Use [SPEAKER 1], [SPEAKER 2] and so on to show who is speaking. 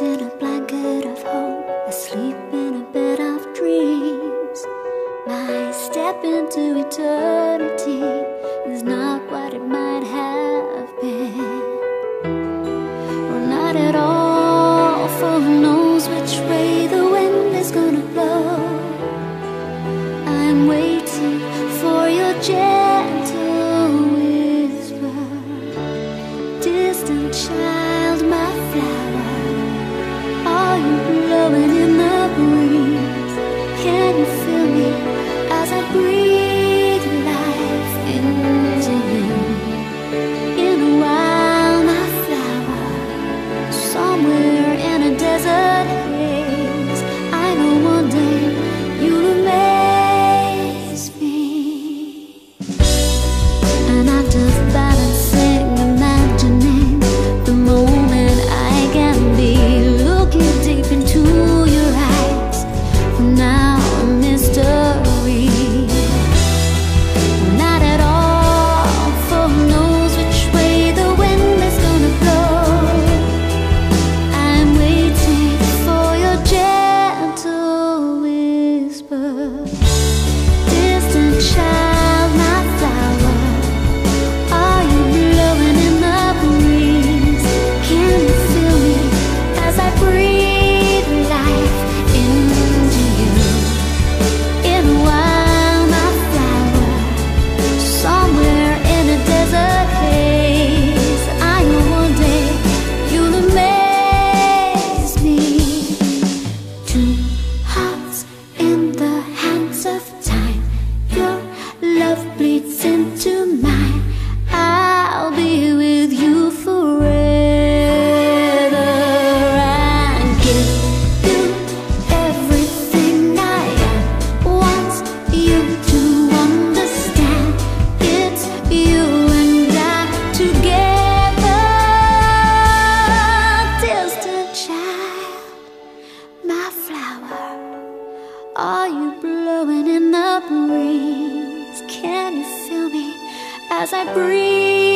[SPEAKER 1] in a blanket of hope, asleep in a bed of dreams. My step into eternity is not what it might have been. Or not at all, for who knows which way the wind is gonna blow. I'm waiting for your chance. love bleeds into mine I'll be with you forever. And give you everything I am. Want you to understand It's you and I together. Distant child, my flower. Are you blowing in the breeze? Can you feel me as I breathe?